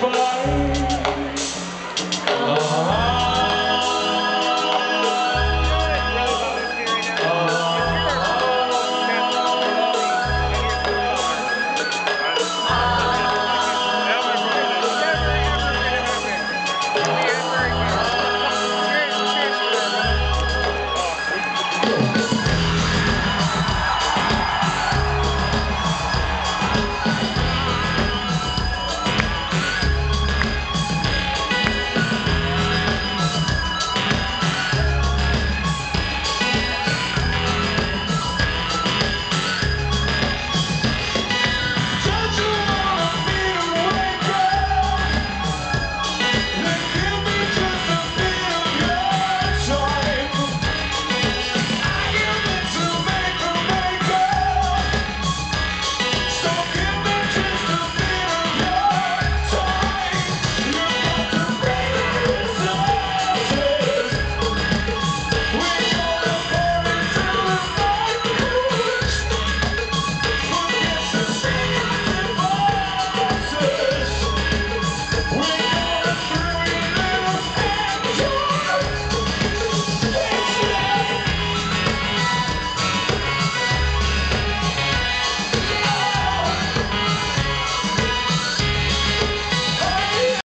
but